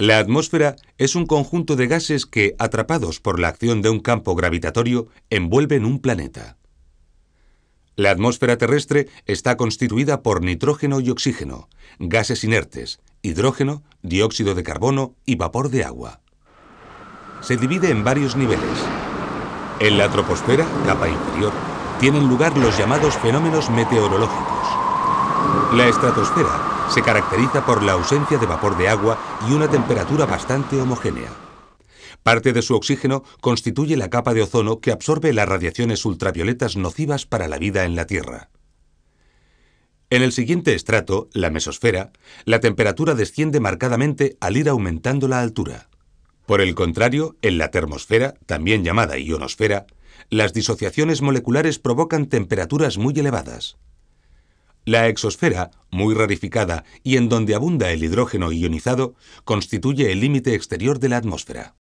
La atmósfera es un conjunto de gases que, atrapados por la acción de un campo gravitatorio, envuelven un planeta. La atmósfera terrestre está constituida por nitrógeno y oxígeno, gases inertes, hidrógeno, dióxido de carbono y vapor de agua. Se divide en varios niveles. En la troposfera, capa inferior, tienen lugar los llamados fenómenos meteorológicos. La estratosfera se caracteriza por la ausencia de vapor de agua y una temperatura bastante homogénea. Parte de su oxígeno constituye la capa de ozono que absorbe las radiaciones ultravioletas nocivas para la vida en la Tierra. En el siguiente estrato, la mesosfera, la temperatura desciende marcadamente al ir aumentando la altura. Por el contrario, en la termosfera, también llamada ionosfera, las disociaciones moleculares provocan temperaturas muy elevadas. La exosfera, muy rarificada y en donde abunda el hidrógeno ionizado, constituye el límite exterior de la atmósfera.